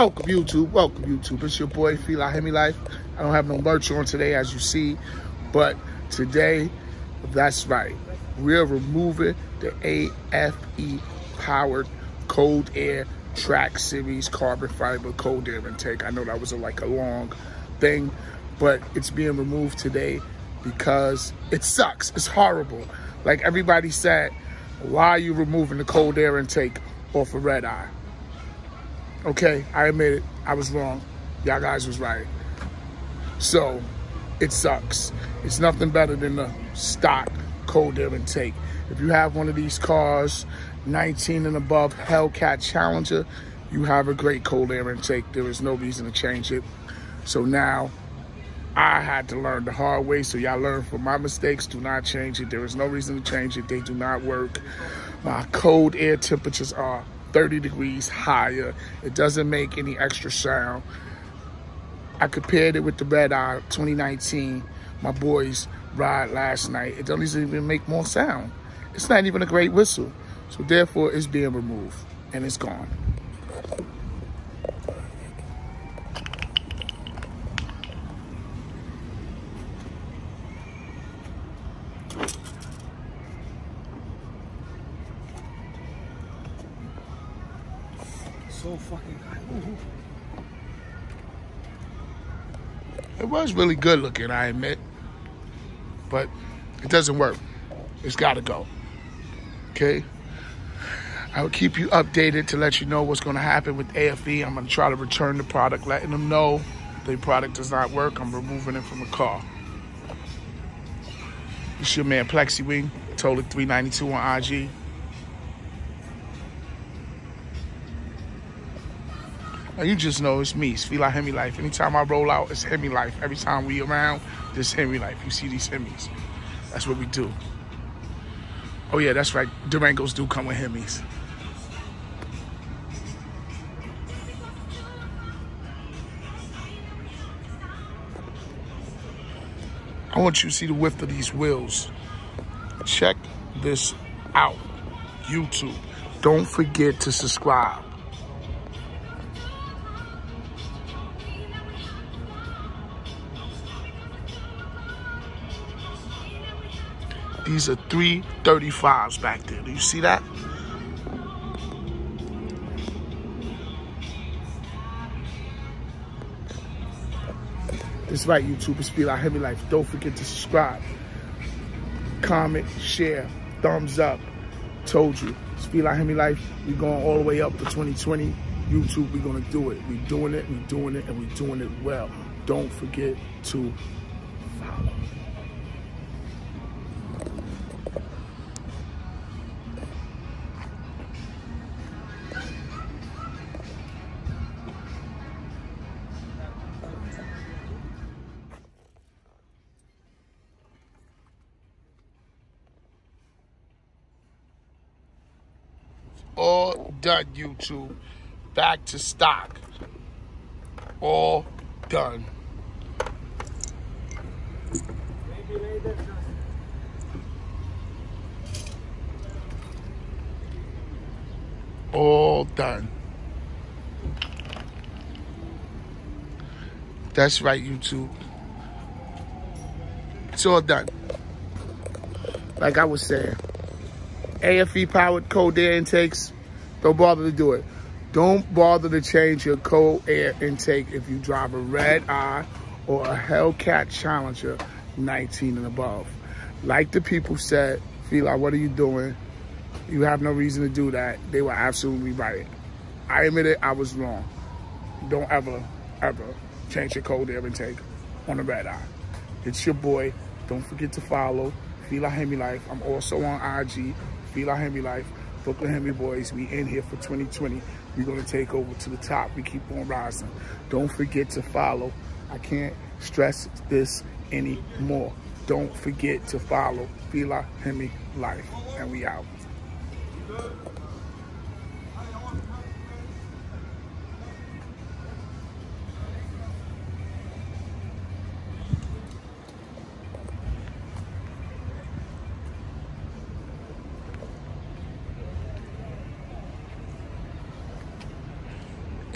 Welcome, YouTube. Welcome, YouTube. It's your boy, Fila Hemi Life. I don't have no merch on today, as you see. But today, that's right. We're removing the AFE powered cold air track series carbon fiber cold air intake. I know that was a, like a long thing, but it's being removed today because it sucks. It's horrible. Like everybody said, why are you removing the cold air intake off a of red eye? Okay, I admit it. I was wrong. Y'all guys was right. So, it sucks. It's nothing better than the stock cold air intake. If you have one of these cars, 19 and above Hellcat Challenger, you have a great cold air intake. There is no reason to change it. So now, I had to learn the hard way. So y'all learn from my mistakes. Do not change it. There is no reason to change it. They do not work. My cold air temperatures are 30 degrees higher. It doesn't make any extra sound. I compared it with the Red Eye 2019, my boys ride last night. It doesn't even make more sound. It's not even a great whistle. So therefore, it's being removed and it's gone. So fucking It was really good looking, I admit. But it doesn't work. It's got to go. Okay? I will keep you updated to let you know what's going to happen with AFE. I'm to try to return the product, letting them know the product does not work. I'm removing it from the car. It's your man Plexi Wing. It 392 on IG. You just know it's me. It's Fila Hemi Life. Anytime I roll out, it's Hemi Life. Every time we around, this Hemi Life. You see these Hemis. That's what we do. Oh yeah, that's right. Durangos do come with Hemis. I want you to see the width of these wheels. Check this out. YouTube. Don't forget to subscribe. These are 335s back there. Do you see that? That's right, YouTube. It's Fila Hemi Life. Don't forget to subscribe, comment, share, thumbs up. Told you. It's Fila Hemi Life. We're going all the way up to 2020. YouTube, we're going to do it. We're doing it, we're doing it, and we're doing it well. Don't forget to follow. Done, YouTube. Back to stock. All done. All done. That's right, YouTube. It's all done. Like I was saying. AFE powered cold air intakes, don't bother to do it. Don't bother to change your cold air intake if you drive a red eye or a Hellcat Challenger 19 and above. Like the people said, Fila, what are you doing? You have no reason to do that. They were absolutely right. I admit it, I was wrong. Don't ever, ever change your cold air intake on a red eye. It's your boy. Don't forget to follow Fila Hemi Life. I'm also on IG, Our Hemi Life, Brooklyn Hemi Boys. We in here for 2020. We're going to take over to the top. We keep on rising. Don't forget to follow. I can't stress this anymore. Don't forget to follow Our Hemi Life. And we out.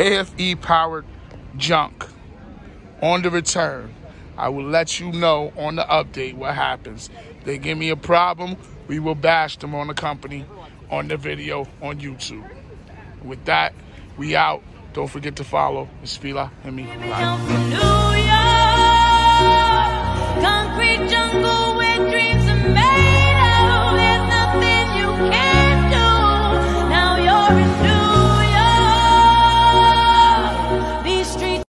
AFE powered junk on the return. I will let you know on the update what happens. They give me a problem, we will bash them on the company on the video on YouTube. With that, we out. Don't forget to follow Spila and me. Concrete